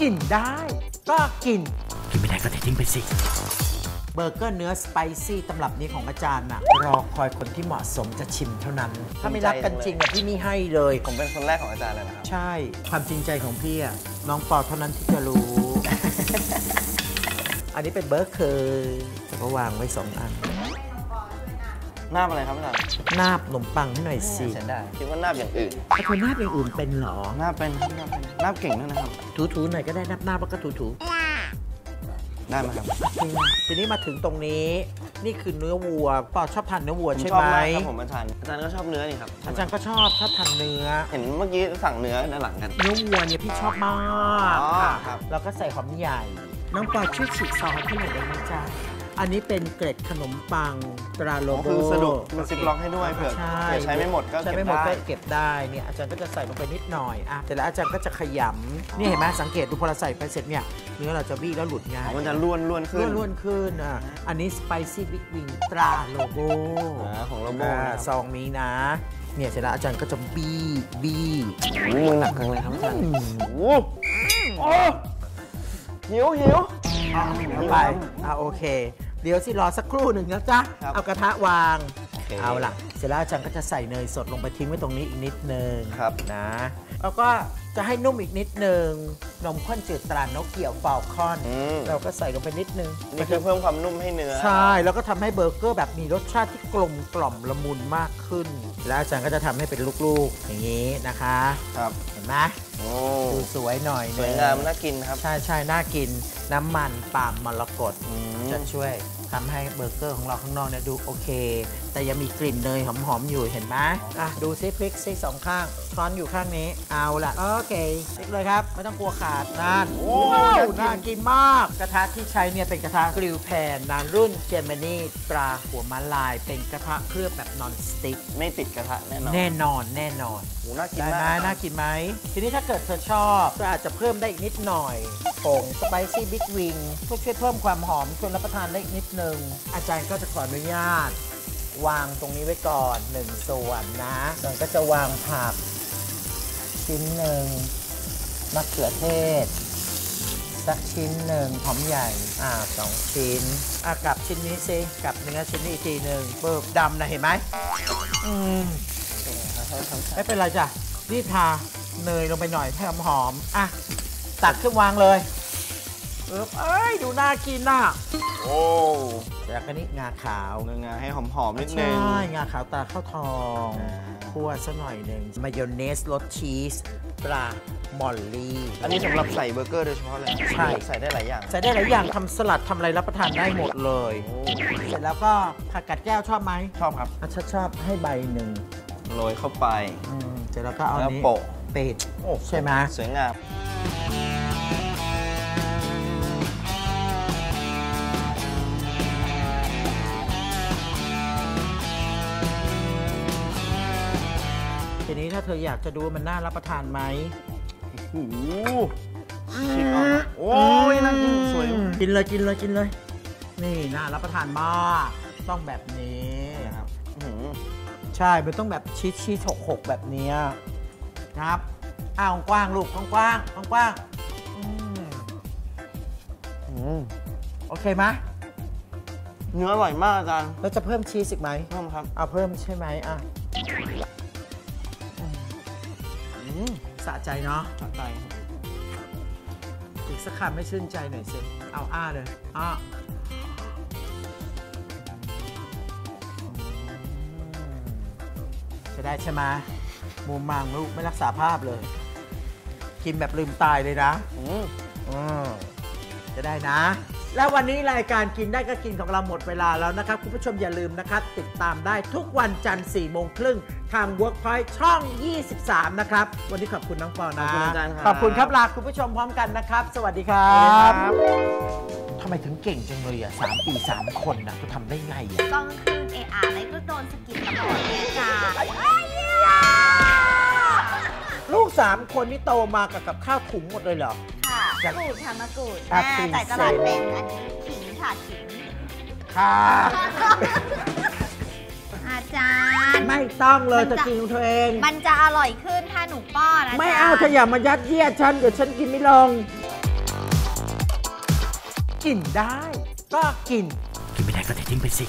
กินได้ ก็กิน กินไม่ได้ก็เททิ้งไปสิเบอร์เกอร์เนื้อสไปซี่ตำรับนี้ของอาจารย์น่ะรอคอยคนที่เหมาะสมจะชิมเท่านั้น ถ้าไม่รักกันจริงอะพี่ไม่ให้เลย ผมเป็นคนแรกของอาจารย์เลยนะครับ ใช่ ความจริงใจของพี่อะน้องปอเท่านั้นที่จะรู้ อันนี้เป็นเบอร์เกอร์แต่ก็วางไว้สองอัน หน้าอะไรครับอาจารย์นาบขนมปังให้หน่อยสิเสียดายคิดว่าหน้าอย่างอื่นไอ้คนนาบอย่างอื่นเป็นเหรอหน้าเป็นครับหน้าเป็นหน้าเก่งด้วยนะครับ ถูๆหน่อยก็ได้นาบนาบแล้วก็ถูๆได้ไหมครับทีนี้มาถึงตรงนี้นี่คือเนื้อวัวปอชอบทานเนื้อวัวผมใช่ชอบไหมมากครับผมอาจารย์อาจารย์ก็ชอบเนื้อนี่ครับอาจารย์ก็ชอบชอบทานเนื้อ เห็นเมื่อกี้สั่งเนื้อด้านหลังกันเนื้อวัวเนี่ยพี่ชอบมากอ๋อค่ะครับแล้วก็ใส่หอมใหญ่น้องปอช่วยฉีกซองให้หน่อยได้ไหมจ๊ะ อันนี้เป็นเกล็ดขนมปังตราโลอ๋อโบคือสะดวกมันซิปล็อกให้ด้วยเผื่อใช่เผื่อใช้ไม่หมดก็ใช้เก็บไม่หมดได้ก็เก็บได้เนี่ยอาจารย์ก็จะใส่ลงไปนิดหน่อยอะแต่แล้วอาจารย์ก็จะขยำนี่เห็นไหมสังเกตดูพอเราใส่ไปเสร็จเนี่ยเนื้อเราจะบี้แล้วหลุดง่าอ๋อยมันจะล้วนล้วนขึ้นล้วนๆขึ้นอะอันนี้ Spicy Big Wing ตราโลโบอ่าของโลโบอ่านะครับซองนี้นะเนี่ยเสร็จแล้วอาจารย์ก็จะบี้บี้โอ้โหมือหนักจังเลยครับอาจารย์อืมโอ้โหหิวหิว เข้าไปอ่าโอเค เดี๋ยวสิรอสักครู่หนึ่งนะจ๊ะ ครับเอากระทะวางโอเคเอาล่ะ เสร็จแล้วอาจารย์ก็จะใส่เนยสดลงไปทิ้งไว้ตรงนี้อีกนิดนึงครับ นะ แล้วก็จะให้นุ่มอีกนิดนึง นมข้นจืดตรานกเหยี่ยว Falcon อืม เราก็ใส่ลงไปนิดนึงนี่คือเพิ่มความนุ่มให้เนื้อ ใช่แล้วก็ทำให้เบอร์เกอร์แบบมีรสชาติที่กลมกล่อมละมุนมากขึ้น แล้วอาจารย์ก็จะทำให้เป็นลูกๆ อย่างนี้นะคะ ครับ เห็นไหมโอ้ ดูสวยหน่อยสวยงามน่ากินครับ ใช่ใช่น่ากินน้ำมันปาล์มมรกต อืม จะช่วยทำให้เบอร์เกอร์ของเราข้างนอกเนี่ยดูโอเคแต่ยังมีกลิ่นเนยหอมๆอยู่เห็นไหมอะดูซิพลิกซิสองข้างช้อนอยู่ข้างนี้เอาละโอเคพลิกเลยครับ ไม่ต้องกลัวขาดนั่นโอ้ว้าวน่ากินน่ากินมาก กระทะที่ใช้เนี่ยเป็นกระทะ grill pan นานรุ่น Gemini ตราหัวม้าลาย เป็นกระทะเคลือบแบบ non-stick ไม่ติดกระทะแน่นอนแน่นอนแน่นอนโหน่ากินได้ไหมมากน่ากินไหมทีนี้ถ้าเกิดเธอชอบก็อาจจะเพิ่มได้อีกนิดหน่อยผง spicy Big Wing เพื่อช่วยเพิ่มความหอมชวนรับประทานได้อีกนิดนึงอาจารย์ก็จะขออนุญาต วางตรงนี้ไว้ก่อนหนึ่งส่วนนะอาจารย์ก็จะวางผัก ชิ้นหนึ่งมะเขือเทศ สักชิ้นหนึ่งหอมใหญ่ อ่าสองชิ้น อะกับชิ้นนี้สิกับเนื้อชิ้นนี้อีกทีหนึ่งเปิบดำนะเห็นไหมอืมไม่เป็นไรจ้ะรีบทาเนยลงไปหน่อยให้หอมๆอะตักขึ้นวางเลยเออเอ้ย ดูน่ากินน่ะโอ้ แล้วก็นี่งาขาวเนื้องาให้หอมๆนิดนึงใช่งาขาวตาข้าวทองอ่าคั่วซะหน่อยหนึ่งมายองเนสรสชีสปลามอลลี่ อันนี้สำหรับใส่เบอร์เกอร์โดยเฉพาะเลยใช่ใส่ได้หลายอย่าง ใส่ได้หลายอย่างทำสลัดทำอะไรรับประทานได้หมดเลย เสร็จแล้วก็ผักกัดแก้วชอบไหมชอบครับอะชอบชอบให้ใบหนึ่งโรยเข้าไปอืมเสร็จแล้วก็เอาแล้วนี้โปะปิดใช่ไหมสวยงาม เธออยากจะดูว่ามันน่ารับประทานไหมโอ้โหชิคอะโอ้ยน่ากินสวยกินเลยกินเลยกินเลย นี่น่ารับประทานมากต้องแบบนี้นะครับอื้อหือใช่มันต้องแบบชีสชีสหกหกแบบเนี้ยนะครับอ้าวกว้างลูกกว้างกว้างกว้างกว้างอืมอืมโอเคไหมเนื้ออร่อยมากอาจารย์เราจะเพิ่มชีสอีกไหมเพิ่มครับเอาเพิ่มใช่ไหมอะอืมอืม สะใจเนาะสะใจอีกสักคำไม่ชื่นใจหน่อยสิเอาอ้าเลยอ้าจะได้ใช่ไหมมุมมังลูกไม่รักษาภาพเลย กินแบบลืมตายเลยนะอืมอืมจะได้นะ แล้ววันนี้รายการกินได้ก็กินของเราหมดเวลาแล้วนะครับ คุณผู้ชมอย่าลืมนะครับ ติดตามได้ทุกวันจันทร์4โมงครึ่งทาง Workpoint ช่อง 23 นะครับ วันนี้ขอบคุณน้องปอนะ ขอบคุณอาจารย์ครับ ขอบคุณครับลาคุณผู้ชมพร้อมกันนะครับ สวัสดีครัสวัสดีครับบทำไมถึงเก่งจังเลยอะสามปีสามคนนะคุณทำได้ไงอะกลางคืนเอะอะอะไรก็โดนสะกิดตลอดเนี่ยจ้าลูกสามคนนี่โตมากับกับข้าวถุงหมดเลยเหรอค่ะ จากกูดค่ะมะกรูดอะแม่กรีนแต่ตลาดเป็นอันนี้ขิงค่ะขิงค่ะ อาจารย์ ไม่ต้องเลยมันจะ จะกินของตัวเอง มันจะอร่อยขึ้นถ้าหนูป้อนนะไม่จ๊ะเอาเธออย่ามายัดเยียดฉัน เดี๋ยวฉันกินไม่ลงอกินได้ ก็กิน กินไม่ได้ก็เททิ้งไปสิ